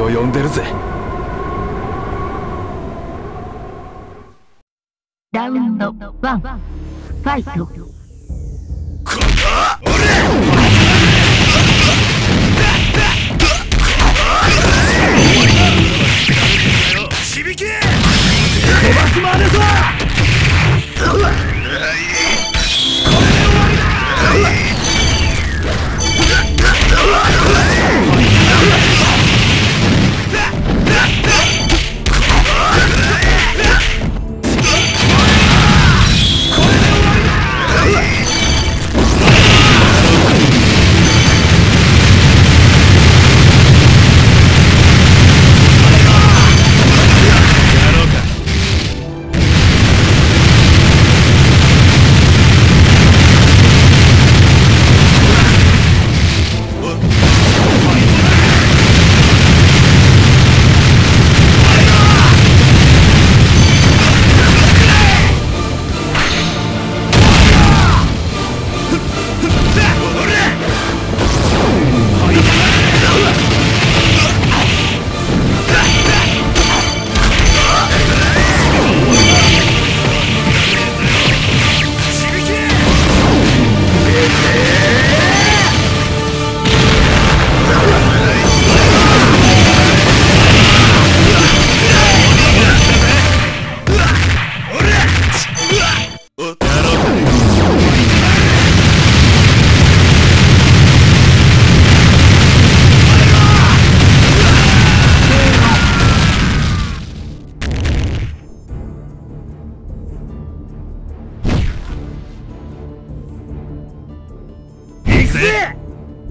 を呼んでるぜ。ラウンドワン。ファイト。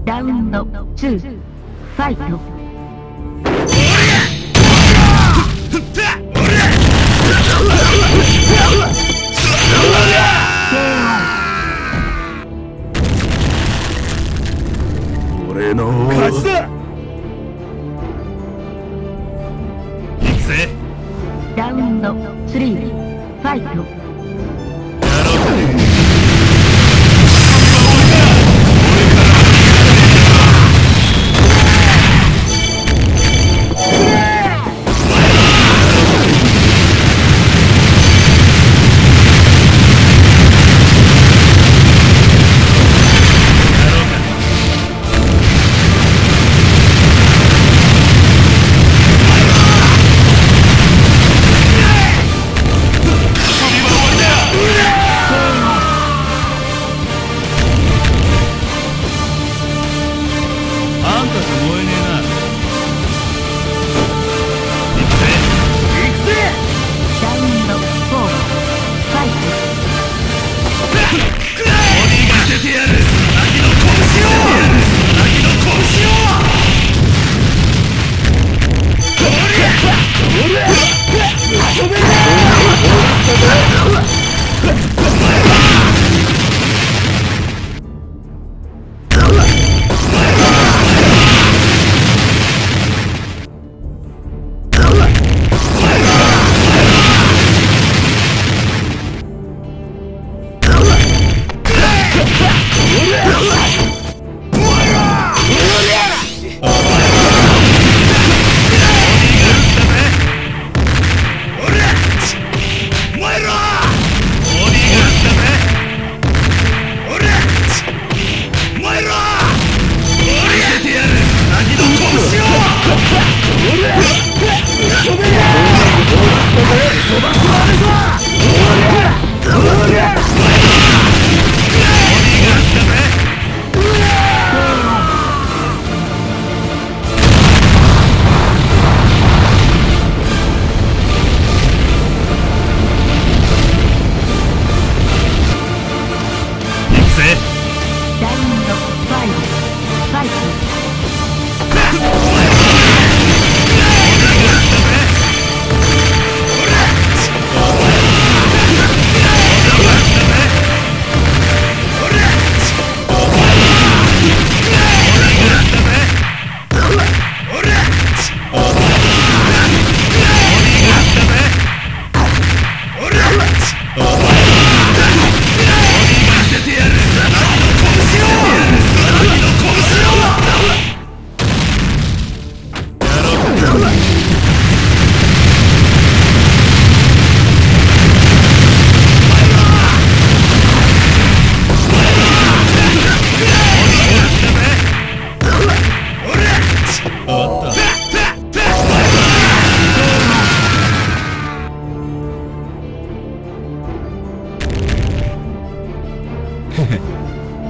ラウンドツー。ファイト。俺の勝ちだ。行くぜ。ラウンドスリー。ファイト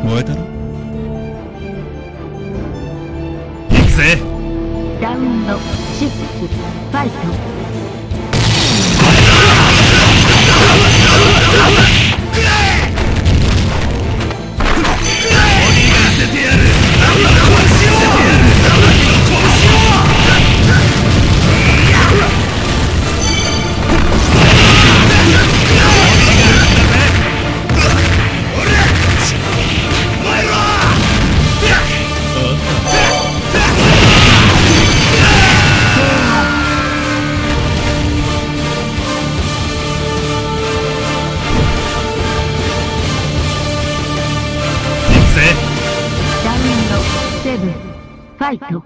燃えた行くぜ。ウンファイト。ァイト